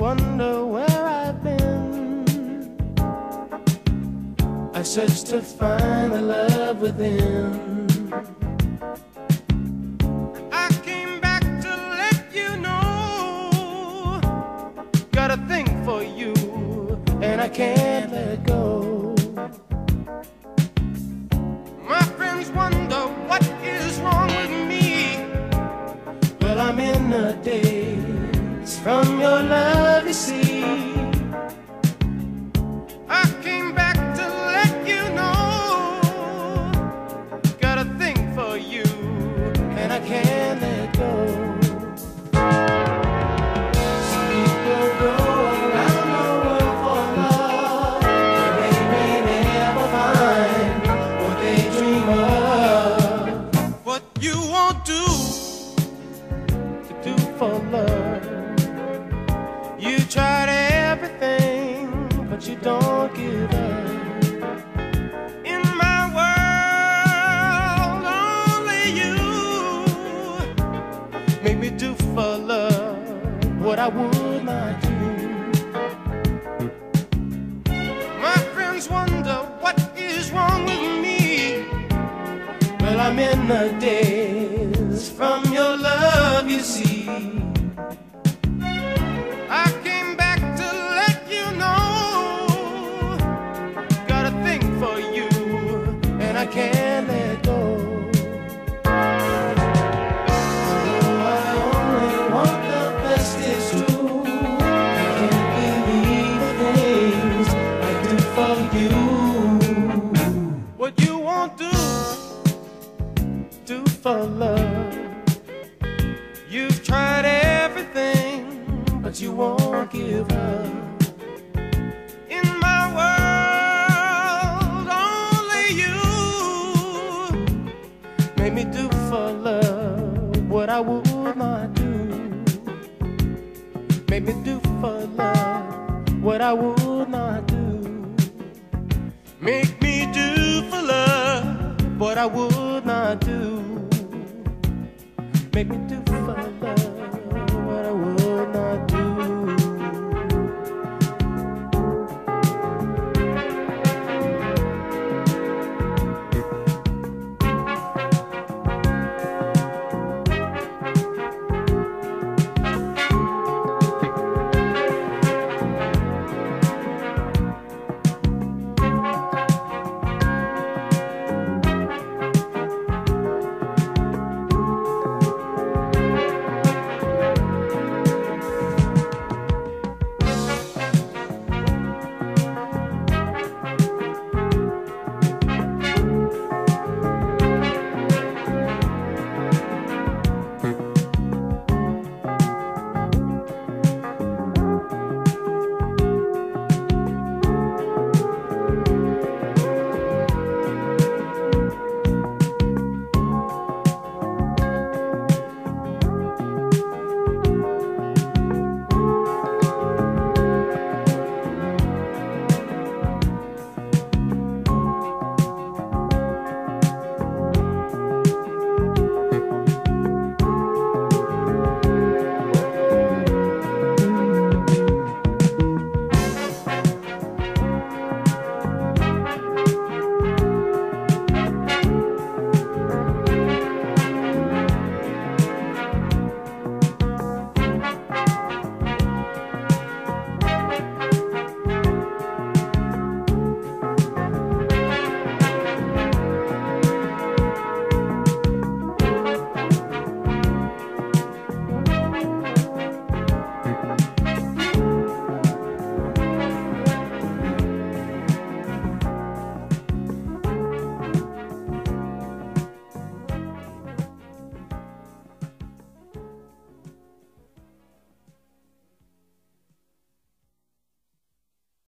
wonder where I've been. I searched to find the love within. For love. You tried everything, but you don't give up. In my can't let go. I only want the. I can't believe the things I do for you. What you won't do, do for love. You've tried everything, but you won't give up. Me do for love what I would not do. Make me do for love what I would not do. Make me do for love what I would not do. Make me do